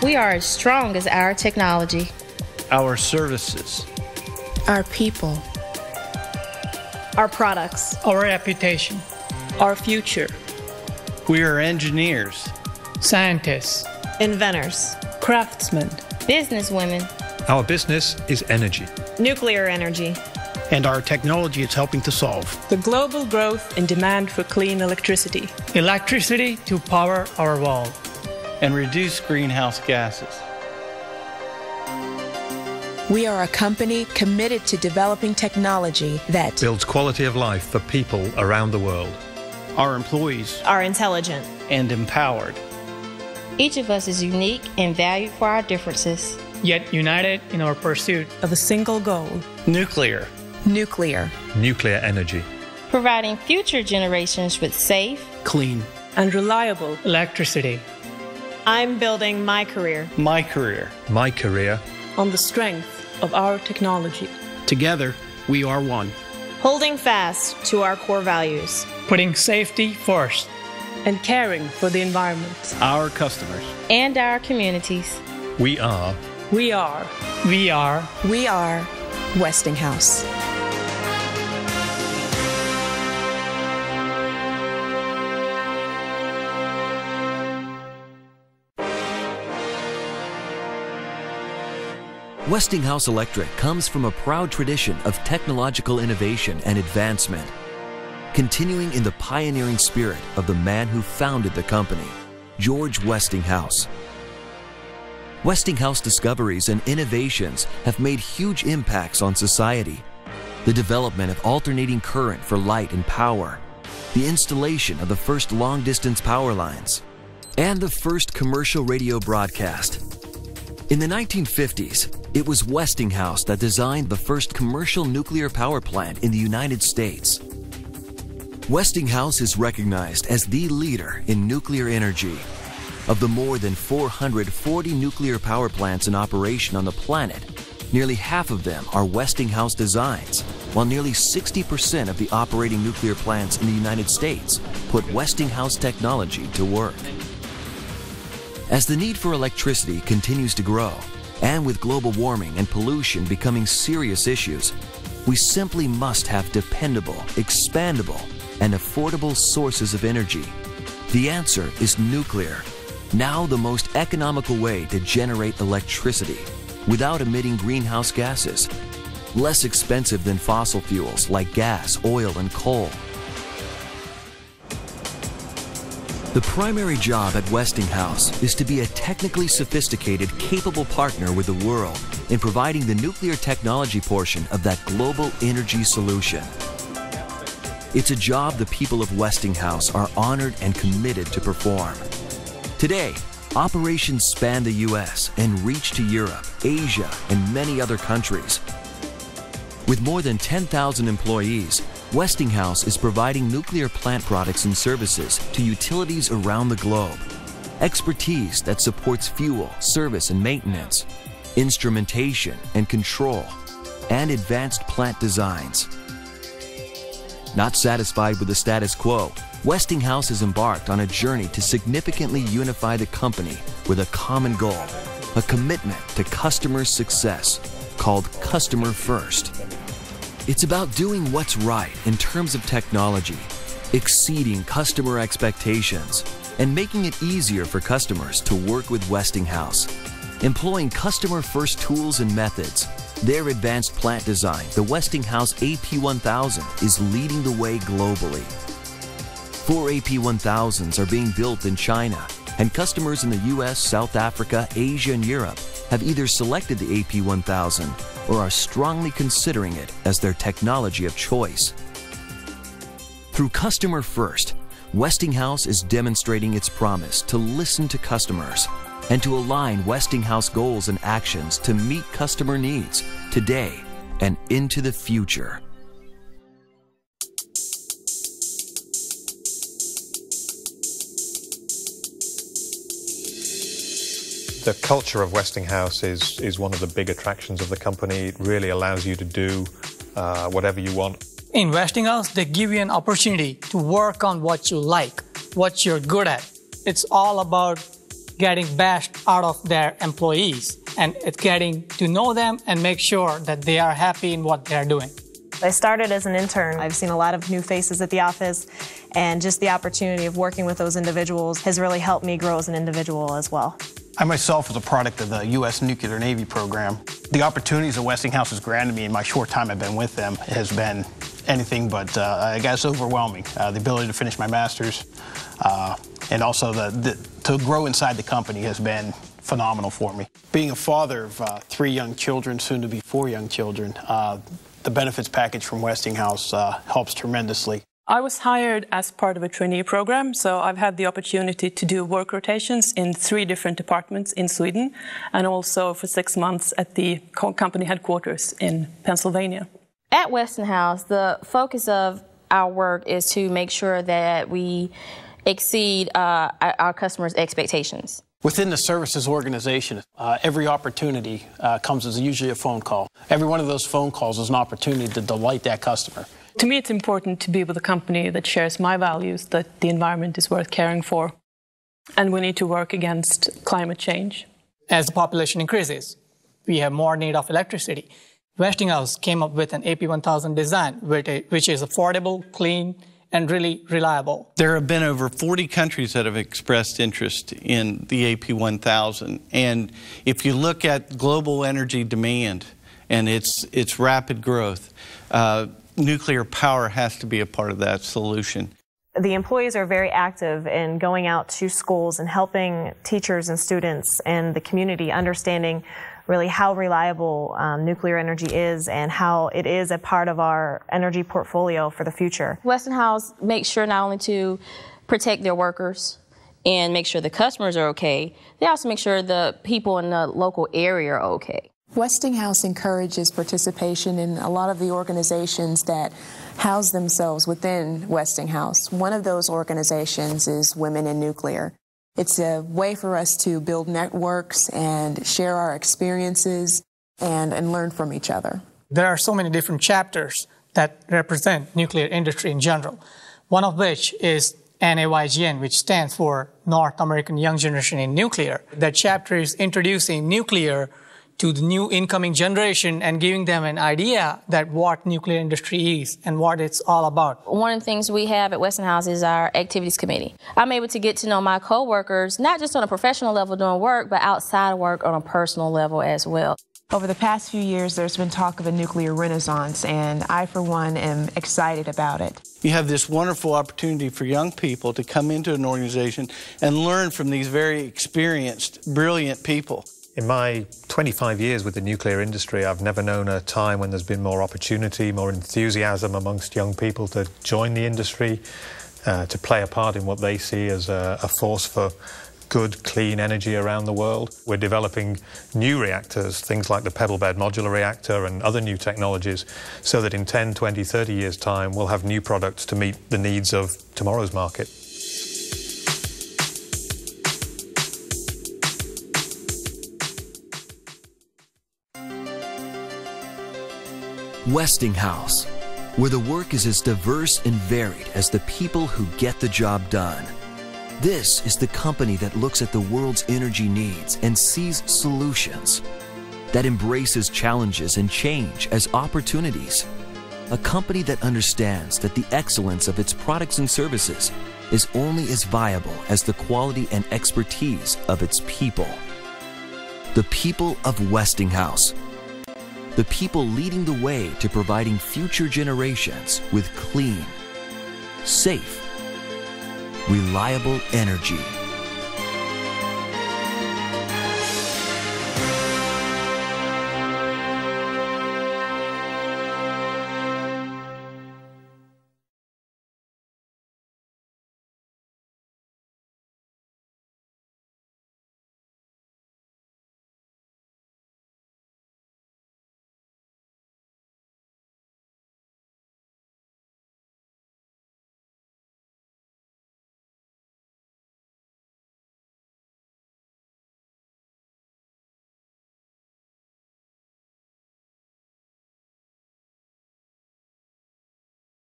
We are as strong as our technology, our services, our people, our products, our reputation, our future. We are engineers, scientists, inventors, craftsmen, businesswomen. Our business is energy, nuclear energy. And our technology is helping to solve the global growth in demand for clean electricity, electricity to power our world, and reduce greenhouse gases. We are a company committed to developing technology that builds quality of life for people around the world. Our employees are intelligent and empowered. Each of us is unique and valued for our differences, yet united in our pursuit of a single goal nuclear. Nuclear. Nuclear energy. Providing future generations with safe, clean, and reliable electricity. I'm building my career. My career. My career. On the strength of our technology. Together, we are one. Holding fast to our core values. Putting safety first. And caring for the environment. Our customers. And our communities. We are. We are. We are. We are Westinghouse. Westinghouse Electric comes from a proud tradition of technological innovation and advancement, continuing in the pioneering spirit of the man who founded the company, George Westinghouse. Westinghouse discoveries and innovations have made huge impacts on society. The development of alternating current for light and power, the installation of the first long distance power lines, and the first commercial radio broadcast. In the 1950s, it was Westinghouse that designed the first commercial nuclear power plant in the United States. Westinghouse is recognized as the leader in nuclear energy. Of the more than 440 nuclear power plants in operation on the planet, nearly half of them are Westinghouse designs, while nearly 60% of the operating nuclear plants in the United States put Westinghouse technology to work. As the need for electricity continues to grow, and with global warming and pollution becoming serious issues, we simply must have dependable, expandable, and affordable sources of energy. The answer is nuclear, now the most economical way to generate electricity without emitting greenhouse gases, less expensive than fossil fuels like gas, oil, and coal. The primary job at Westinghouse is to be a technically sophisticated, capable partner with the world in providing the nuclear technology portion of that global energy solution. It's a job the people of Westinghouse are honored and committed to perform. Today, operations span the U.S. and reach to Europe, Asia, and many other countries. With more than 10,000 employees, Westinghouse is providing nuclear plant products and services to utilities around the globe. Expertise that supports fuel, service, and maintenance, instrumentation and control, and advanced plant designs. Not satisfied with the status quo, Westinghouse has embarked on a journey to significantly unify the company with a common goal, a commitment to customer success called Customer First. It's about doing what's right in terms of technology, exceeding customer expectations, and making it easier for customers to work with Westinghouse. Employing customer first tools and methods, their advanced plant design, the Westinghouse AP1000, is leading the way globally. Four AP1000s are being built in China, and customers in the US, South Africa, Asia, and Europe have either selected the AP1000 or are strongly considering it as their technology of choice. Through Customer First, Westinghouse is demonstrating its promise to listen to customers and to align Westinghouse goals and actions to meet customer needs today and into the future. The culture of Westinghouse is, is one of the big attractions of the company. It really allows you to do uh, whatever you want. In Westinghouse, they give you an opportunity to work on what you like, what you're good at. It's all about getting best out of their employees and it's getting to know them and make sure that they are happy in what they're doing. I started as an intern. I've seen a lot of new faces at the office, and just the opportunity of working with those individuals has really helped me grow as an individual as well. I myself was a product of the U.S. Nuclear Navy program. The opportunities that Westinghouse has granted me in my short time I've been with them has been anything but, uh, I guess, overwhelming. Uh, the ability to finish my master's uh, and also the, the, to grow inside the company has been phenomenal for me. Being a father of uh, three young children, soon to be four young children, uh, the benefits package from Westinghouse uh, helps tremendously. I was hired as part of a trainee program, so I've had the opportunity to do work rotations in three different departments in Sweden and also for six months at the company headquarters in Pennsylvania. At Westinghouse, the focus of our work is to make sure that we exceed uh, our customers' expectations. Within the services organization, uh, every opportunity uh, comes as usually a phone call. Every one of those phone calls is an opportunity to delight that customer. To me, it's important to be with a company that shares my values that the environment is worth caring for. And we need to work against climate change. As the population increases, we have more need of electricity. Westinghouse came up with an AP1000 design, which is affordable, clean, and really reliable. There have been over 40 countries that have expressed interest in the AP1000. And if you look at global energy demand and its, its rapid growth, uh, nuclear power has to be a part of that solution. The employees are very active in going out to schools and helping teachers and students and the community understanding really how reliable um, nuclear energy is and how it is a part of our energy portfolio for the future. Westinghouse makes sure not only to protect their workers and make sure the customers are okay, they also make sure the people in the local area are okay. Westinghouse encourages participation in a lot of the organizations that house themselves within Westinghouse. One of those organizations is Women in Nuclear. It's a way for us to build networks and share our experiences and, and learn from each other. There are so many different chapters that represent nuclear industry in general. One of which is NAYGN, which stands for North American Young Generation in Nuclear. That chapter is introducing nuclear to the new incoming generation and giving them an idea that what nuclear industry is and what it's all about. One of the things we have at Westinghouse is our activities committee. I'm able to get to know my coworkers, not just on a professional level doing work, but outside of work on a personal level as well. Over the past few years, there's been talk of a nuclear renaissance, and I, for one, am excited about it. You have this wonderful opportunity for young people to come into an organization and learn from these very experienced, brilliant people. In my 25 years with the nuclear industry, I've never known a time when there's been more opportunity, more enthusiasm amongst young people to join the industry, uh, to play a part in what they see as a, a force for good, clean energy around the world. We're developing new reactors, things like the pebble bed modular reactor and other new technologies, so that in 10, 20, 30 years' time, we'll have new products to meet the needs of tomorrow's market. Westinghouse, where the work is as diverse and varied as the people who get the job done. This is the company that looks at the world's energy needs and sees solutions, that embraces challenges and change as opportunities. A company that understands that the excellence of its products and services is only as viable as the quality and expertise of its people. The people of Westinghouse the people leading the way to providing future generations with clean, safe, reliable energy.